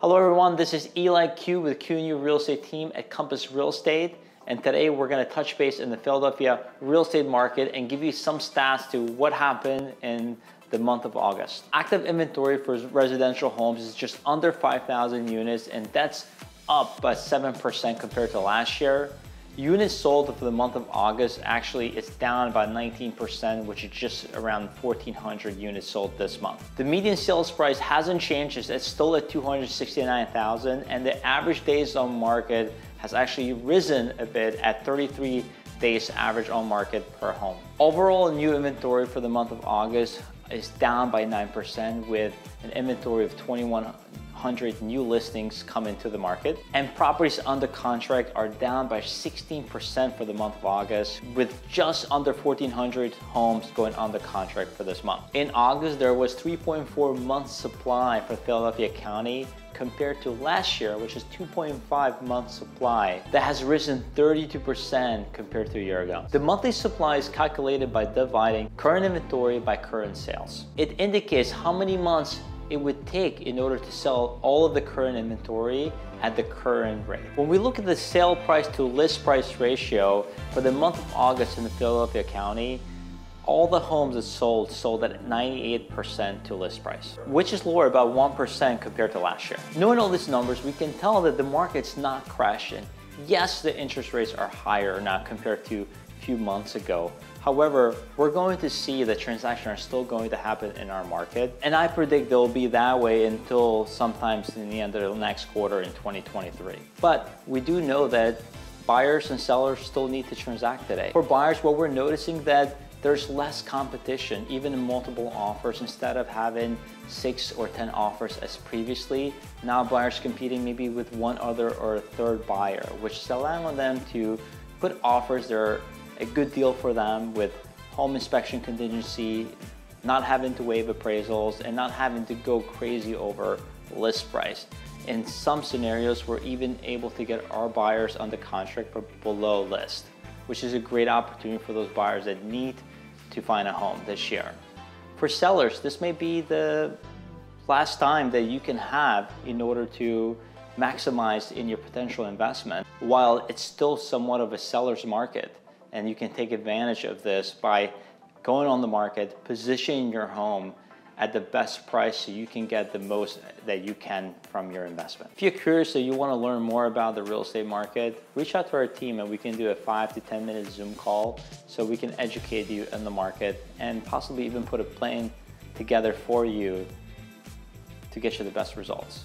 Hello everyone, this is Eli Q with Q & U Real Estate Team at Compass Real Estate. And today we're gonna touch base in the Philadelphia real estate market and give you some stats to what happened in the month of August. Active inventory for residential homes is just under 5,000 units and that's up by 7% compared to last year. Units sold for the month of August, actually it's down by 19%, which is just around 1,400 units sold this month. The median sales price hasn't changed, it's still at 269,000 and the average days on market has actually risen a bit at 33 days average on market per home. Overall new inventory for the month of August is down by 9% with an inventory of 21 100 new listings come into the market and properties under contract are down by 16% for the month of August with just under 1400 homes going under contract for this month. In August, there was 3.4 months supply for Philadelphia County compared to last year, which is 2.5 months supply. That has risen 32% compared to a year ago. The monthly supply is calculated by dividing current inventory by current sales. It indicates how many months it would take in order to sell all of the current inventory at the current rate. When we look at the sale price to list price ratio for the month of August in the Philadelphia County, all the homes that sold sold at 98% to list price, which is lower about 1% compared to last year. Knowing all these numbers, we can tell that the market's not crashing. Yes, the interest rates are higher now compared to few months ago, However, we're going to see that transactions are still going to happen in our market. And I predict they'll be that way until sometimes in the end of the next quarter in 2023. But we do know that buyers and sellers still need to transact today. For buyers, what we're noticing that there's less competition, even in multiple offers. Instead of having six or 10 offers as previously, now buyers competing maybe with one other or a third buyer, which is allowing them to put offers that are a good deal for them with home inspection contingency, not having to waive appraisals, and not having to go crazy over list price. In some scenarios, we're even able to get our buyers on the contract for below list, which is a great opportunity for those buyers that need to find a home this year. For sellers, this may be the last time that you can have in order to maximize in your potential investment while it's still somewhat of a seller's market and you can take advantage of this by going on the market, positioning your home at the best price so you can get the most that you can from your investment. If you're curious or you want to learn more about the real estate market, reach out to our team and we can do a five to 10 minute Zoom call so we can educate you in the market and possibly even put a plan together for you to get you the best results.